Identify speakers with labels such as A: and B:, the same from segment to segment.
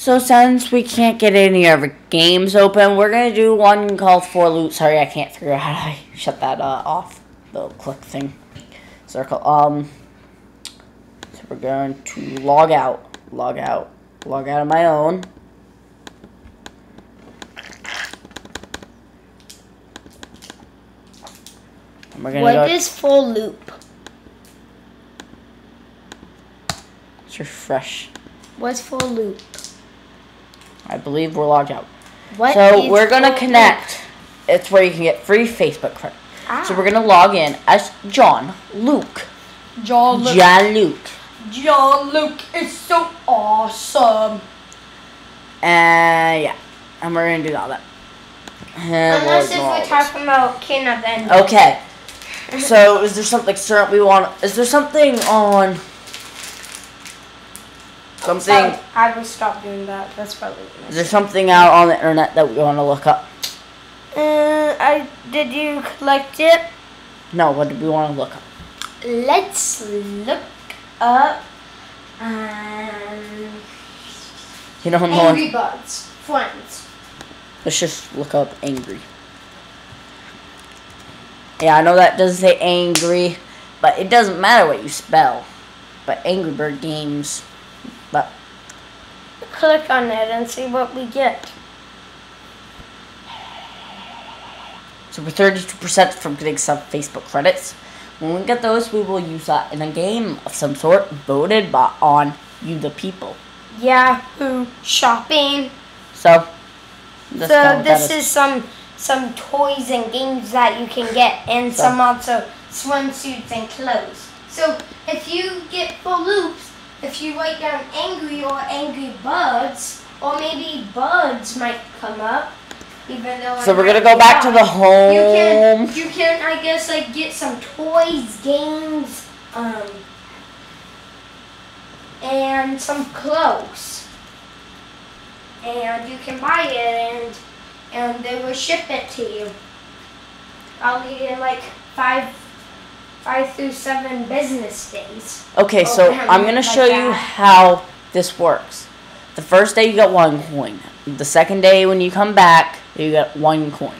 A: So since we can't get any of our games open, we're gonna do one called 4Loot. Sorry, I can't figure out how to shut that uh, off. The click thing. Circle. Um. So we're going to log out. Log out. Log out of my own. And we're gonna
B: What
A: go.
B: is 4Loot?
A: Let's refresh.
B: What's 4Loot?
A: I believe we're logged out.
B: What
A: so we're gonna connect. It's where you can get free Facebook credit.
B: Ah.
A: So we're gonna log in as John Luke.
B: John Luke.
A: John Luke.
B: John Luke is so awesome.
A: And yeah, and we're gonna do all that. And we'll
B: Unless if we're
A: this.
B: talking about Kina then.
A: Okay. So is there something certain we want? Is there something on? Something.
B: Sorry, I will stop doing that. That's probably.
A: Is there something out on the internet that we want to look up?
B: Uh, I did you collect it?
A: No. What do we want to look up?
B: Let's look up. Um,
A: You don't know.
B: Angry Birds friends.
A: Let's just look up angry. Yeah, I know that doesn't say angry, but it doesn't matter what you spell. But Angry Bird games,
B: Click on it and see what we get.
A: so we're thirty-two percent from getting some Facebook credits. When we get those, we will use that in a game of some sort, voted by on you, the people.
B: Yahoo shopping.
A: So,
B: so
A: kinda what that
B: this is some some toys and games that you can get, and
A: So-
B: some also swimsuits and clothes. So if you get 4Loots, if you write down angry or angry birds, or maybe birds might come up, even though.
A: So
B: I
A: we're gonna go back to the home.
B: You can you can I guess like get some toys, games, um, and some clothes, and you can buy it and and they will ship it to you. Probably in like five five through seven business days.
A: Okay, so I'm gonna
B: like
A: show you how this works. The first day you get one coin. The second day when you come back, you get one coin.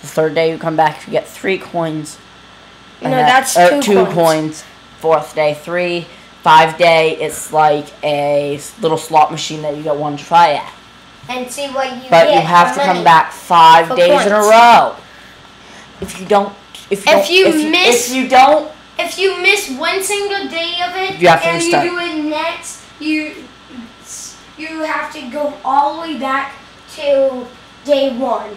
A: The third day you come back, you get three coins.
B: No,
A: that-
B: that's er,
A: or
B: two
A: coins.
B: coins.
A: Fourth day, three. Five day, it's like a little slot machine that you get one try at.
B: And see what you
A: But
B: get.
A: you have to come back five
B: For
A: days in a row. If you don't, if you
B: If you
A: if
B: miss-
A: if you don't,
B: If you miss one single day of it
A: You
B: and you do it next, you you have to go all the way back to day one.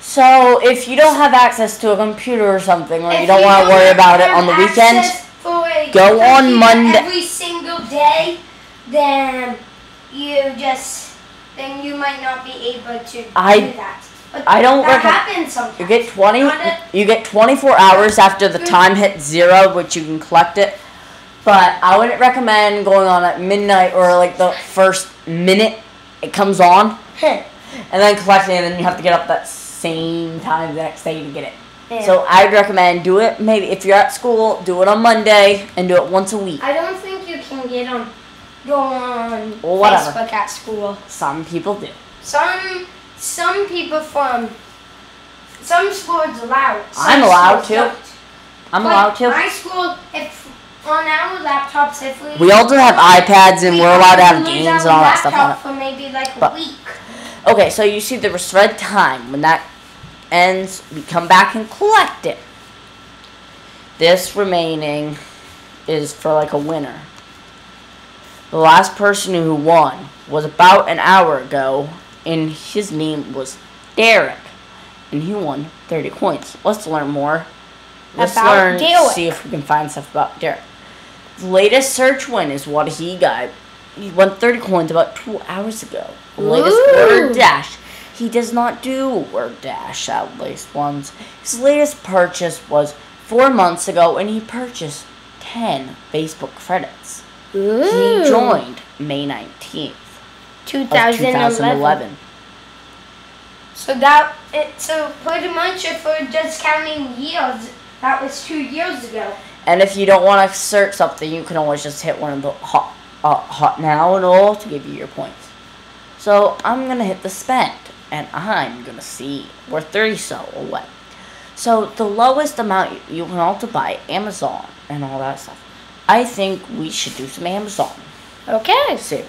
A: so if you don't have access to a computer or something, or
B: If
A: you don't want to worry about it on the weekend,
B: for a
A: go on Monday-
B: every single day, then you just then you might not be able to
A: I-
B: do that. But
A: I don't
B: that happens sometimes.
A: You get 20
B: a-
A: you get 24 hours after the time hits 0 which you can collect it. But I wouldn't recommend going on at midnight or like the first minute it comes on and then collecting it and then you have to get up that same time the next day to get it.
B: Yeah.
A: So I'd recommend do it maybe if you're at school, do it on Monday and do it once a week.
B: I don't think you can get on go on
A: Well.
B: Facebook at school.
A: Some people do.
B: Some some people from some schools allow. it, some
A: I'm allowed to.
B: don't.
A: I'm
B: But
A: allowed to.
B: My school, if on our laptops, if we
A: We also have iPads and
B: we
A: we're allowed to have games and all that stuff on it.
B: for maybe like
A: But-
B: a week.
A: Okay, so you see the red time. When that ends, we come back and collect it. This remaining is for like a winner. The last person who won was about an hour ago, and his name was Derek, and he won 30 coins. Let's learn more. Let's
B: About
A: learn,
B: Derek.
A: see if we can find stuff about Derek. The latest search win is what he got. He won 30 coins about two hours ago. The latest
B: Ooh.
A: word dash. He does not do word dash at least once. His latest purchase was four months ago, and he purchased 10 Facebook credits. He joined May 19th of
B: 2011.
A: 2011.
B: So that it so pretty much if we're just counting years, that was two years ago.
A: And if you don't want to search something, you can always just hit one of the hot, uh, hot now and all to give you your points. So I'm gonna hit the spend, and I'm gonna see we're 30 so away. So the lowest amount you- you can also buy Amazon and all that stuff. I think we should do some Amazon.
B: Okay.
A: See,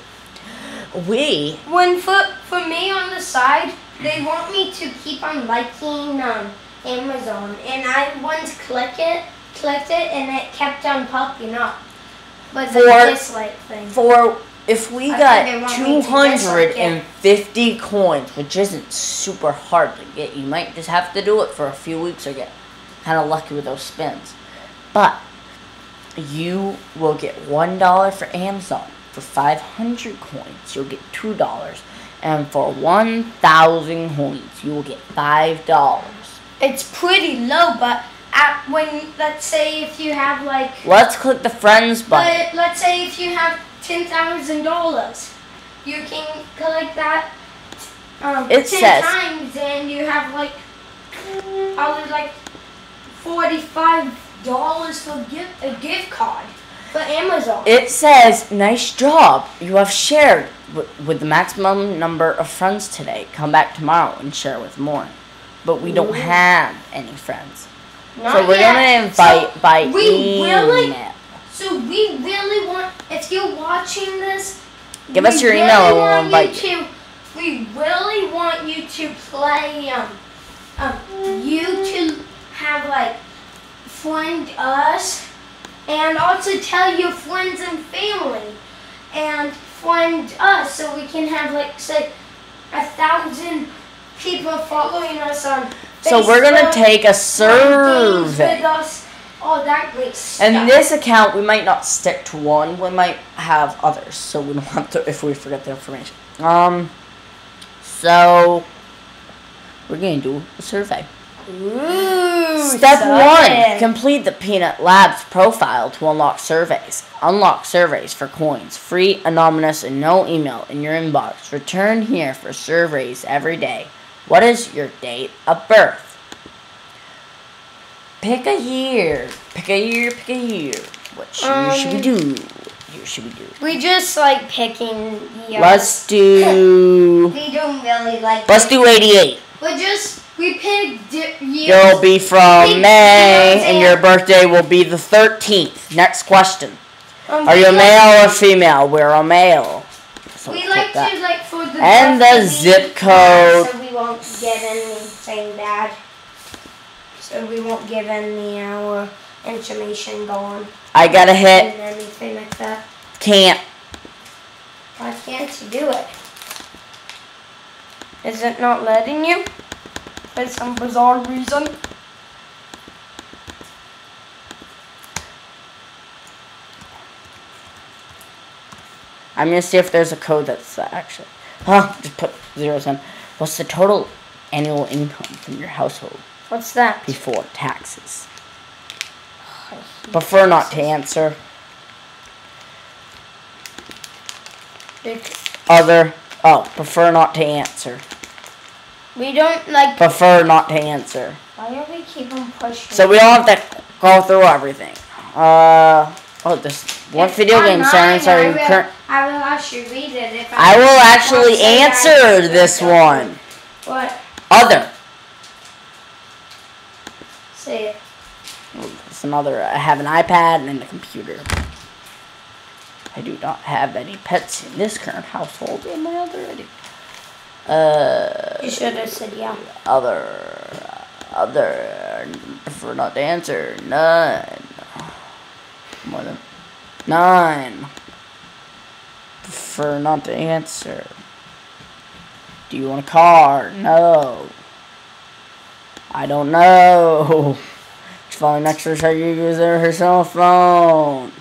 A: we
B: When for for me on the side, they want me to keep on liking um, Amazon, and I once click it, clicked it, and it kept on popping up. But the
A: For-
B: dislike thing.
A: for if we
B: I
A: got
B: think they want me to dislike it.
A: 250 coins, which isn't super hard to get, you might just have to do it for a few weeks or get kind of lucky with those spins. But you will get one dollar for Amazon. For 500 coins, you'll get two dollars, and for 1,000 coins, you will get five dollars.
B: It's pretty low, but at when let's say if you have like
A: Let's click the friends button.
B: But let's say if you have ten thousand dollars, you can collect that um,
A: It
B: ten
A: says-
B: times, and you have like probably like forty-five dollars for gift a gift card Amazon.
A: It says, nice job. You have shared w- with the maximum number of friends today. Come back tomorrow and share with more. But we don't have any friends.
B: Not
A: so we're
B: yet.
A: to invite
B: So
A: by
B: we
A: email.
B: really- So we really want, if you're watching this,
A: Give us your
B: really
A: email and we'll invite
B: you. To, we really want you to play, um, um, you to have like friend us, and also tell your friends and family, and friend us, so we can have like say a thousand people following us on.
A: So we're going to take a
B: games with
A: survey.
B: us, all that great stuff.
A: And this account, we might not stick to one. We might have others. So we don't have to, if we forget the information. Um, so we're going to do a survey.
B: Ooh,
A: Step one: complete the Peanut Labs profile to unlock surveys. Unlock surveys for coins, free, anonymous, and no email in your inbox. Return here for surveys every day. What is your date of birth? Pick a year. Pick a year. Pick a year. What year should we
B: Um,
A: do? What year should we do?
B: We just like picking years.
A: Let's do.
B: We don't really like.
A: Let's do 88.
B: We just we pick di- years.
A: You'll be from May, and
B: and-
A: your birthday will be the 13th. Next question.
B: Um,
A: Are you a male or female? We're a male. So
B: we like
A: that.
B: to like for the
A: And the zip code.
B: so we won't get anything bad. So we won't give any our information going
A: I gotta hit
B: and anything like that.
A: can't.
B: Why can't you do it? Is it not letting you? For some bizarre reason.
A: I'm gonna see if there's a code that's actually. Huh? Just put zeros in. What's the total annual income from your household
B: What's that?
A: before taxes? Prefer not to answer. Other. Oh, prefer not to answer.
B: We don't like.
A: Prefer not to answer.
B: Why are we keep on pushing?
A: So we don't have to go through everything. Uh. Oh, this. What
B: If
A: video game series are
B: I
A: you
B: will-
A: current?
B: I will actually read it if
A: I I will actually
B: Don't say that.
A: answer this one.
B: What?
A: Other.
B: Say it.
A: It's another. I have an iPad and a computer. I do not have any pets in this current household. Am I other? Uh,
B: You should have said yeah.
A: other, other. Prefer not to answer. None. More than nine. Prefer not to answer. Do you want a car? No. I don't know. Which following exercise you use her cell phone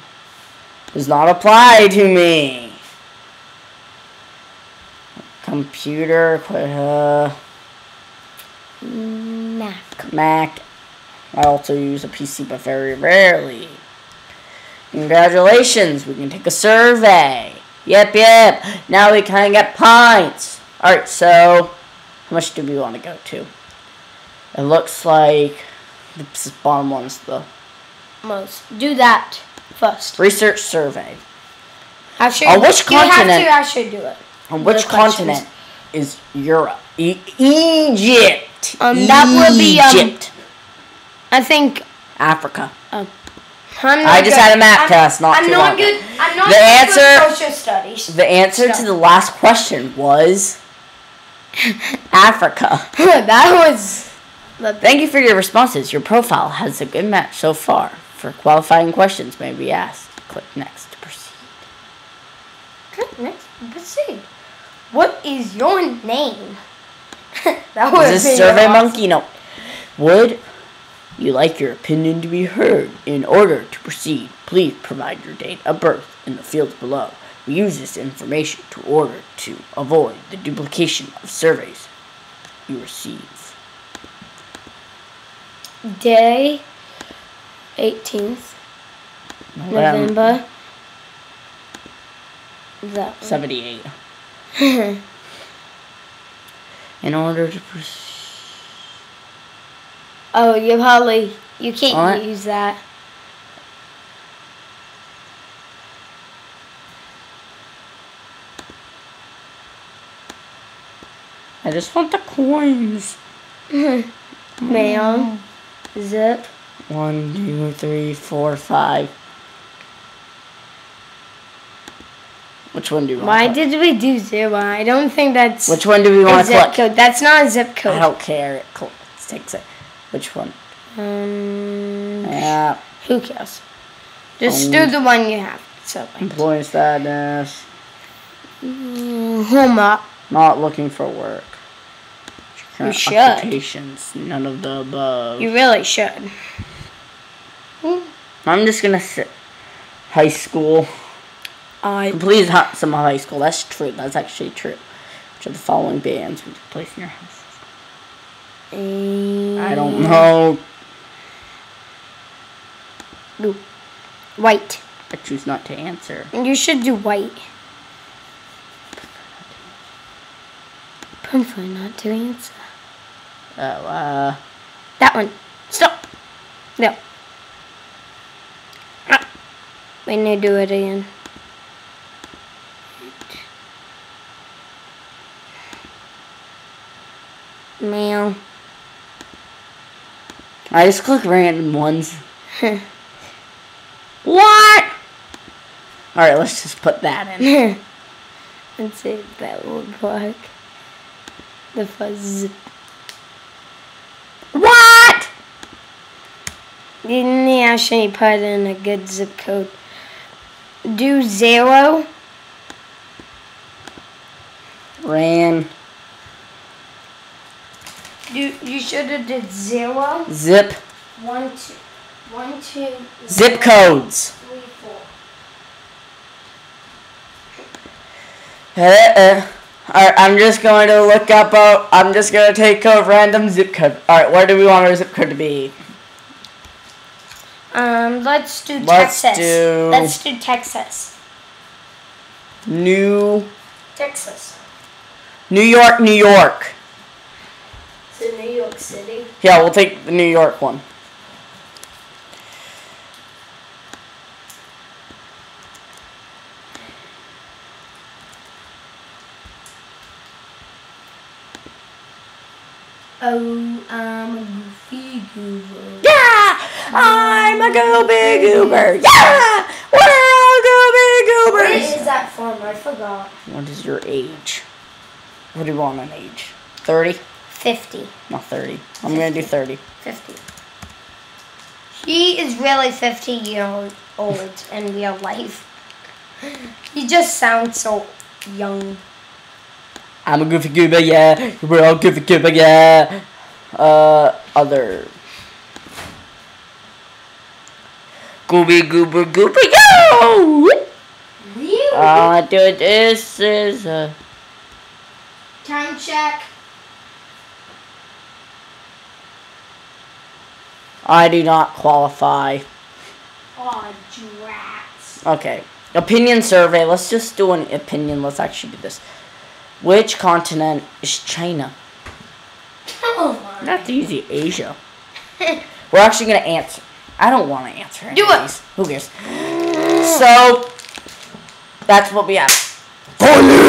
A: does not apply to me. Computer, uh,
B: Mac.
A: Mac. I also use a PC, but very rarely. Congratulations, we can take a survey. Yep, yep. Now we can get points. Alright, so how much do we want to go to? It looks like the bottom one's the
B: Most. Do that first.
A: research survey.
B: Actually,
A: On which
B: you have
A: continent-
B: to actually do it.
A: On which continent is Europe? E- Egypt.
B: Um, that would be, um,
A: Egypt.
B: I think
A: Africa.
B: Not
A: I just
B: good-
A: had a math
B: I'm-
A: test not
B: I'm
A: too
B: not
A: long
B: good.
A: ago.
B: I'm not
A: The
B: good
A: answer-
B: social studies.
A: The answer to the last question was Africa.
B: that was.
A: Thank you for your responses. Your profile has a good match so far. For qualifying questions may be asked. Click next to proceed.
B: Click Next, to proceed. What is your name? that was
A: Is this Survey Monkey? No. Would you like your opinion to be heard? In order to proceed, please provide your date of birth in the fields below. We use this information to order to avoid the duplication of surveys you receive.
B: Day 18th November. That
A: 78. In order to.
B: Oh, you probably you can't use that.
A: I just want the coins.
B: Mail. Oh. Zip.
A: One, two, three, four, five. Which one do you want?
B: Why
A: to
B: did we do zero? I don't think that's
A: Which one do we want to
B: zip
A: collect?
B: code. That's not a zip code.
A: I don't care. It col- takes it. Which one?
B: Um,
A: Yeah.
B: who cares? Just
A: Um,
B: do the one you have. So,
A: Employee status.
B: mm, homework.
A: Not looking for work. Current
B: should.
A: Occupations. None of the above.
B: You really should.
A: I'm just gonna sit. High school.
B: I
A: Complete hi- some high school. That's true. That's actually true. Which of the following bands would you place in your house? I don't know.
B: Do white.
A: I choose not to answer.
B: You should do white. Prefer not to answer.
A: Oh, uh.
B: That one. Stop. No. Ah. We need to do it again. Meow.
A: I just click random ones. what? Alright, let's just put that in.
B: Let's see if that would work. The fuzz.
A: What?
B: Didn't he actually put in a good zip code? Do zero.
A: Ran.
B: You you should have did zero.
A: Zip.
B: One two. One two.
A: Zip
B: zero,
A: codes.
B: Three four.
A: Uh, uh. Alright, I'm just going to look up a, I'm just going to take a random zip code. Alright, where do we want our zip code to be?
B: Um, let's do
A: Let's
B: Texas.
A: do-
B: Let's do Texas.
A: New,
B: Texas.
A: New York, New York.
B: So New York City.
A: Yeah, we'll take the New York one.
B: Oh, I'm a goofy goober.
A: Yeah! I'm a Gooby Goober! Yeah! We're all
B: What
A: Goobers!
B: is that from? I forgot.
A: What is your age? What do you want an age? 30?
B: 50.
A: Not 30. I'm gonna do 30.
B: 50. He is really 50 years old in real life. He just sounds so young.
A: I'm a Goofy Goober, yeah! We're all Goofy Goober, yeah! Uh, other. Gooby Goober Goober, yo!
B: Really?
A: Uh, dude, this is, a.
B: Time check.
A: I do not qualify.
B: Oh, drats.
A: Okay. Opinion survey. Let's just do an opinion. Let's actually do this. Which continent is China?
B: Oh my.
A: That's easy. Asia. We're actually gonna answer. I don't want to answer.
B: Do it.
A: Who cares? So that's what we have. For you.